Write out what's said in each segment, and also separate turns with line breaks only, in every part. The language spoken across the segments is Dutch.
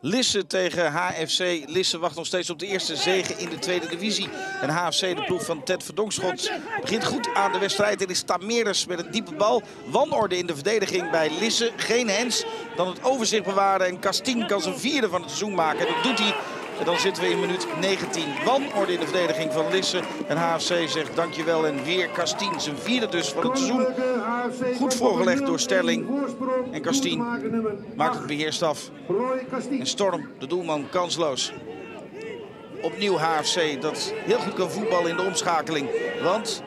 Lisse tegen HFC. Lisse wacht nog steeds op de eerste zege in de tweede divisie. En HFC, de ploeg van Ted Verdonkschot, begint goed aan de wedstrijd. Het is Tameres met een diepe bal. Wanorde in de verdediging bij Lisse. Geen hens. Dan het overzicht bewaren. En Castien kan zijn vierde van het seizoen maken. Dat doet hij en dan zitten we in minuut 19. Wanorde in de verdediging van Lisse. En HFC zegt dankjewel. En weer Kastien, zijn vierde dus van het seizoen. Goed voorgelegd door Sterling. En Kastien maakt het beheerst af. En Storm, de doelman, kansloos. Opnieuw HFC dat heel goed kan voetballen in de omschakeling. Want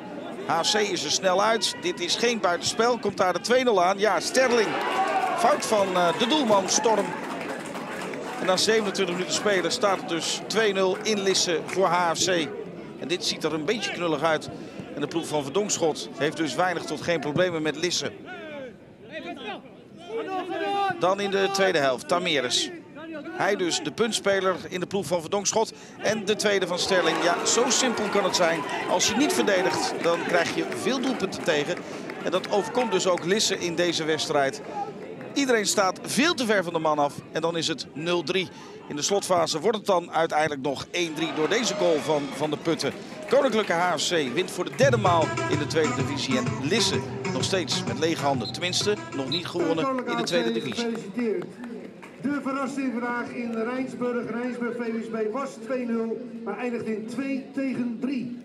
HFC is er snel uit. Dit is geen buitenspel. Komt daar de 2-0 aan. Ja, Sterling. Fout van eh, de doelman Storm. En na 27 minuten spelen staat het dus 2-0 in Lisse voor HFC. En dit ziet er een beetje knullig uit. En de ploeg van Verdonkschot heeft dus weinig tot geen problemen met Lisse. Dan in de tweede helft, Tameres. Hij dus de puntspeler in de ploeg van Verdonkschot. En de tweede van Sterling. Ja, zo simpel kan het zijn. Als je niet verdedigt, dan krijg je veel doelpunten tegen. En dat overkomt dus ook Lisse in deze wedstrijd. Iedereen staat veel te ver van de man af. En dan is het 0-3. In de slotfase wordt het dan uiteindelijk nog 1-3 door deze goal van Van de Putten. Koninklijke HFC wint voor de derde maal in de tweede divisie. En Lisse nog steeds met lege handen. Tenminste, nog niet gewonnen in de tweede divisie.
De verrassing vandaag in Rijnsburg, Rijnsburg VWSB was 2-0, maar eindigt in 2 tegen 3.